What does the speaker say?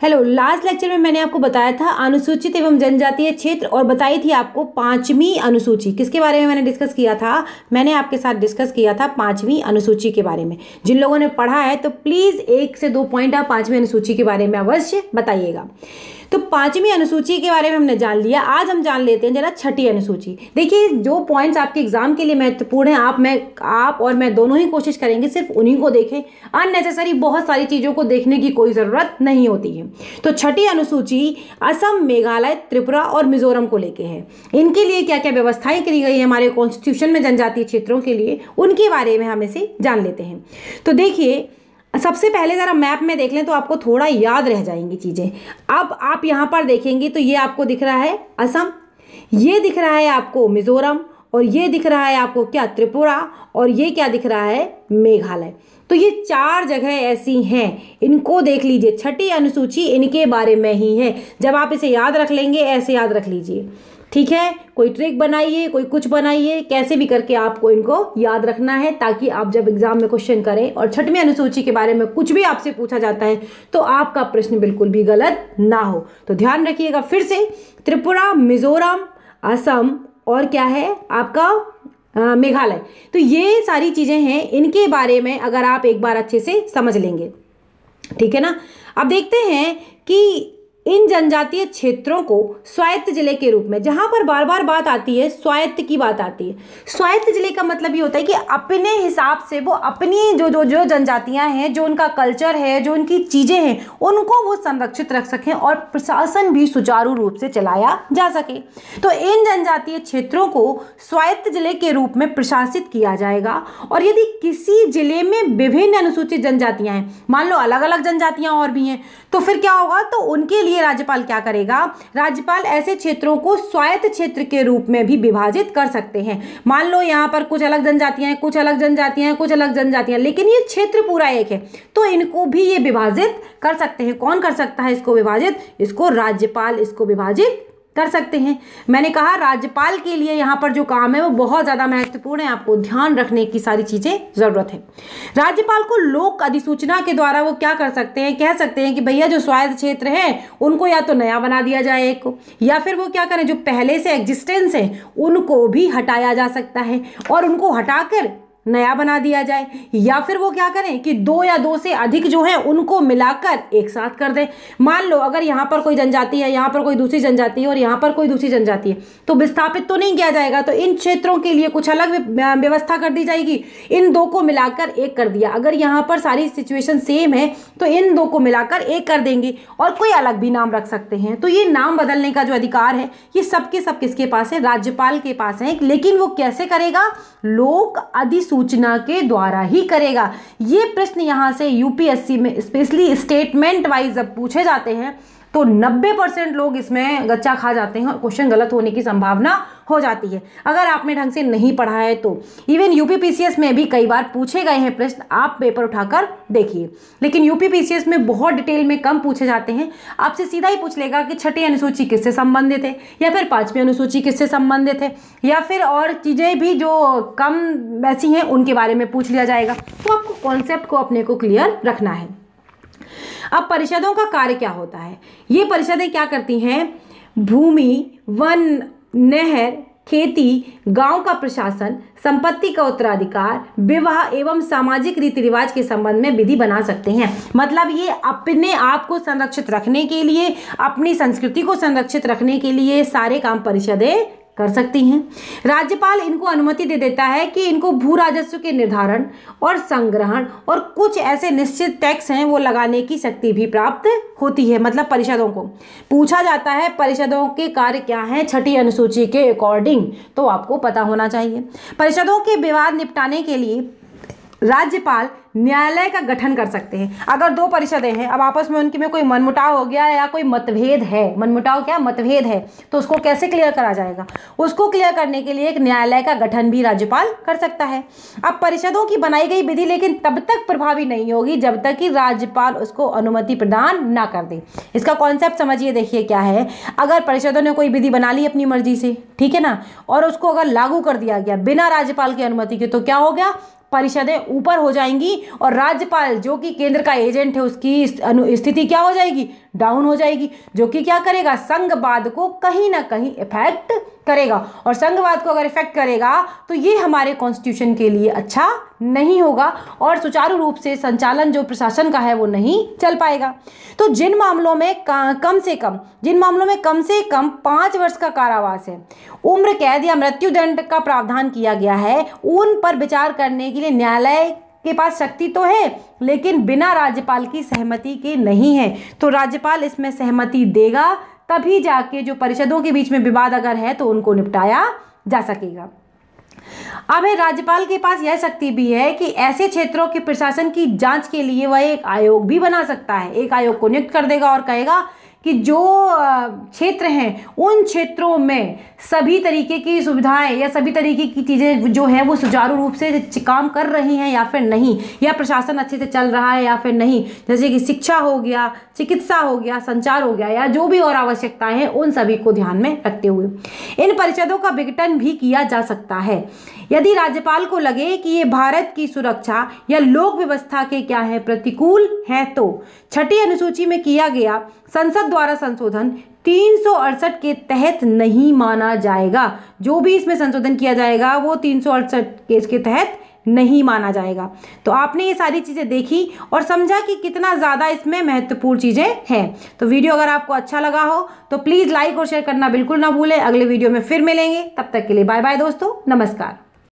Hello last lecture में मैंने आपको बताया था अनुसूचित एवं जनजातीय क्षेत्र और बताई थी आपको पांचवी अनुसूची। किसके बारे में मैंने डिस्कस किया था? मैंने आपके साथ डिस्कस किया था पांचवी अनुसूची के बारे में। जिन लोगों ने पढ़ा है तो प्लीज़ एक से दो पॉइंट आप पांचवी अनुसूची के बारे में अवश्य बताइएगा। तो पांचवी अनुसूची के बारे में हमने जान लिया। आज हम जान लेते हैं जरा छठी अनुसूची। देखिए, जो पॉइंट्स आपके एग्ज़ाम के लिए महत्वपूर्ण हैं, आप, मैं, आप और मैं दोनों ही कोशिश करेंगे, सिर्फ़ उन्हीं को देखें। अननेसेसरी बहुत सारी चीज़ों को देखने की कोई ज़रूरत नहीं होती है। तो छठी अनुसूची असम, मेघालय, त्रिपुरा और मिजोरम को लेके है। इनके लिए क्या क्या व्यवस्थाएँ करी गई है हमारे कॉन्स्टिट्यूशन में जनजातीय क्षेत्रों के लिए? उनके बारे में हम इसे जान लेते हैं। तो देखिए, सबसे पहले ज़रा मैप में देख लें तो आपको थोड़ा याद रह जाएँगी चीज़ें। अब आप यहाँ पर देखेंगे तो ये आपको दिख रहा है असम, ये दिख रहा है आपको मिज़ोरम और ये दिख रहा है आपको क्या? त्रिपुरा और ये क्या दिख रहा है? मेघालय। तो ये चार जगह ऐसी हैं। इनको देख लीजिए। छठी अनुसूची इनके बारे में ही है। जब आप इसे याद रख लेंगे, ऐसे याद रख लीजिए। ठीक है? कोई ट्रिक बनाइए, कोई कुछ बनाइए। कैसे भी करके आपको इनको याद रखना है, ताकि आप जब एग्ज़ाम में क्वेश्चन करें और छठवीं अनुसूची के बारे में कुछ भी आपसे पूछा जाता है तो आपका प्रश्न बिल्कुल भी गलत ना हो। तो ध्यान रखिएगा फिर से। त्रिपुरा, मिजोरम, असम और क्या है? आपका मेघालय। तो ये सारी चीज़ें हैं, इनके बारे में अगर आप एक बार अच्छे से समझ लेंगे। ठीक है ना? अब देखते हैं कि इन जनजातीय क्षेत्रों को स्वायत्त ज़िले के रूप में, जहाँ पर बार बार बात आती है, स्वायत्त की बात आती है। स्वायत्त ज़िले का मतलब ये होता है कि अपने हिसाब से वो अपनी जो जो जो जनजातियाँ हैं, जो उनका कल्चर है, जो उनकी चीज़ें हैं, उनको वो संरक्षित रख सकें और प्रशासन भी सुचारू रूप से चलाया जा सके। तो इन जनजातीय क्षेत्रों को स्वायत्त ज़िले के रूप में प्रशासित किया जाएगा और यदि किसी ज़िले में विभिन्न अनुसूचित जनजातियाँ हैं, मान लो अलग अलग जनजातियाँ और भी हैं तो फिर क्या होगा? तो उनके लिए राज्यपाल क्या करेगा? राज्यपाल ऐसे क्षेत्रों को स्वायत्त क्षेत्र के रूप में भी विभाजित कर सकते हैं। मान लो यहाँ पर कुछ अलग जनजातियाँ हैं, कुछ अलग जनजातियाँ हैं, कुछ अलग जनजातियाँ लेकिन ये क्षेत्र पूरा एक है तो इनको भी ये विभाजित कर सकते हैं। कौन कर सकता है इसको विभाजित? इसको राज्यपाल, इसको विभाजित कर सकते हैं। मैंने कहा, राज्यपाल के लिए यहाँ पर जो काम है, वो बहुत ज़्यादा महत्वपूर्ण है। आपको ध्यान रखने की सारी चीज़ें ज़रूरत है। राज्यपाल को लोक अधिसूचना के द्वारा वो क्या कर सकते हैं? कह सकते हैं कि भैया, जो स्वायत्त क्षेत्र है, उनको या तो नया बना दिया जाए एक, या फिर वो क्या करें? जो पहले से एग्जिस्टेंस है, उनको भी हटाया जा सकता है। और उनको हटाकर नया बना दिया जाए। या फिर वो क्या करें कि दो या दो से अधिक जो है, उनको मिलाकर एक साथ कर दें। मान लो, अगर यहाँ पर कोई जनजाति है, यहाँ पर कोई दूसरी जनजाति है और यहाँ पर कोई दूसरी जनजाति है तो विस्थापित तो नहीं किया जाएगा तो इन क्षेत्रों के लिए कुछ अलग व्यवस्था कर दी जाएगी। इन दो को मिलाकर एक कर दिया। अगर यहाँ पर सारी सिचुएशन सेम है तो इन दो को मिलाकर एक कर देंगे और कोई अलग भी नाम रख सकते हैं। तो ये नाम बदलने का जो अधिकार है, ये सबके सब किसके पास है? राज्यपाल के पास है। लेकिन वो कैसे करेगा? लोक अधिसूचना सूचना के द्वारा ही करेगा। ये प्रश्न यहाँ से यूपीएससी में स्पेशली स्टेटमेंट वाइज जब पूछे जाते हैं। तो 90 परसेंट लोग इसमें गच्चा खा जाते हैं और क्वेश्चन गलत होने की संभावना हो जाती है। अगर आपने ढंग से नहीं पढ़ा है तो। इवन यूपी पीसीएस में भी कई बार पूछे गए हैं प्रश्न, आप पेपर उठाकर देखिए। लेकिन यूपी पीसीएस में बहुत डिटेल में कम पूछे जाते हैं। आपसे सीधा ही पूछ लेगा कि छठी अनुसूची किससे संबंधित है, या फिर पांचवी अनुसूची किससे संबंधित है, या फिर और चीज़ें भी जो कम वैसी हैं, उनके बारे में पूछ लिया जाएगा। तो आपको कॉन्सेप्ट को अपने को क्लियर रखना है। अब परिषदों का कार्य क्या होता है? ये परिषदें क्या करती हैं? भूमि, वन, नहर, खेती, गाँव का प्रशासन, संपत्ति का उत्तराधिकार, विवाह एवं सामाजिक रीति रिवाज के संबंध में विधि बना सकते हैं। मतलब ये अपने आप को संरक्षित रखने के लिए, अपनी संस्कृति को संरक्षित रखने के लिए सारे काम परिषदें कर सकती हैं। राज्यपाल इनको अनुमति दे देता है कि इनको भू राजस्व के निर्धारण और संग्रहण और कुछ ऐसे निश्चित टैक्स हैं वो लगाने की शक्ति भी प्राप्त होती है मतलब परिषदों को। पूछा जाता है परिषदों के कार्य क्या हैं, छठी अनुसूची के अकॉर्डिंग तो आपको पता होना चाहिए। परिषदों के विवाद निपटाने के लिए राज्यपाल न्यायालय का गठन कर सकते हैं। अगर दो परिषदें हैं, अब आपस में उनकी में कोई मनमुटाव हो गया या कोई मतभेद है, मनमुटाव क्या? मतभेद है। तो उसको कैसे क्लियर करा जाएगा? उसको क्लियर करने के लिए एक न्यायालय का गठन भी राज्यपाल कर सकता है। अब परिषदों की बनाई गई विधि लेकिन तब तक प्रभावी नहीं होगी जब तक कि राज्यपाल उसको अनुमति प्रदान ना कर दे। इसका कॉन्सेप्ट समझिए, देखिए क्या है। अगर परिषदों ने कोई विधि बना ली अपनी मर्ज़ी से, ठीक है ना? और उसको अगर लागू कर दिया गया बिना राज्यपाल की अनुमति के तो क्या हो गया? परिषदें ऊपर हो जाएँगी और राज्यपाल जो कि केंद्र का एजेंट है उसकी स्थिति क्या हो जाएगी? डाउन हो जाएगी, जो कि क्या करेगा? संघवाद को कहीं ना कहीं इफ़ेक्ट करेगा। और संघवाद को अगर इफ़ेक्ट करेगा तो ये हमारे कॉन्स्टिट्यूशन के लिए अच्छा नहीं होगा और सुचारू रूप से संचालन जो प्रशासन का है, वो नहीं चल पाएगा। तो जिन मामलों में कम से कम, जिन मामलों में कम से कम पाँच वर्ष का कारावास है, उम्र, कैद या मृत्युदंड का प्रावधान किया गया है, उन पर विचार करने के लिए न्यायालय के पास शक्ति तो है, लेकिन बिना राज्यपाल की सहमति के नहीं है। तो राज्यपाल इसमें सहमति देगा, तभी जाके जो परिषदों के बीच में विवाद अगर है तो उनको निपटाया जा सकेगा। अब है, राज्यपाल के पास यह शक्ति भी है कि ऐसे क्षेत्रों के प्रशासन की जाँच के लिए वह एक आयोग भी बना सकता है। एक आयोग को नियुक्त कर देगा और कहेगा कि जो क्षेत्र हैं, उन क्षेत्रों में सभी तरीके की सुविधाएँ या सभी तरीके की चीज़ें जो है, वो सुचारू रूप से काम कर रही हैं या फिर नहीं? या प्रशासन अच्छे से चल रहा है या फिर नहीं? जैसे कि शिक्षा हो गया, चिकित्सा हो गया, संचार हो गया या जो भी और आवश्यकताएँ हैं, उन सभी को ध्यान में रखते हुए। इन परिषदों का विघटन भी किया जा सकता है। यदि राज्यपाल को लगे कि ये भारत की सुरक्षा या लोक व्यवस्था के क्या है, प्रतिकूल है तो छठी अनुसूची में किया गया संसद द्वारा संशोधन तीन सौ अड़सठ के तहत नहीं माना जाएगा। जो भी इसमें संशोधन किया जाएगा, वो तीन केस के तहत नहीं माना जाएगा। तो आपने ये सारी चीज़ें देखी और समझा कि कितना ज़्यादा इसमें महत्वपूर्ण चीज़ें हैं। तो वीडियो अगर आपको अच्छा लगा हो तो प्लीज़ लाइक और शेयर करना बिल्कुल ना भूलें। अगले वीडियो में फिर मिलेंगे। तब तक के लिए बाय बाय दोस्तों। नमस्कार।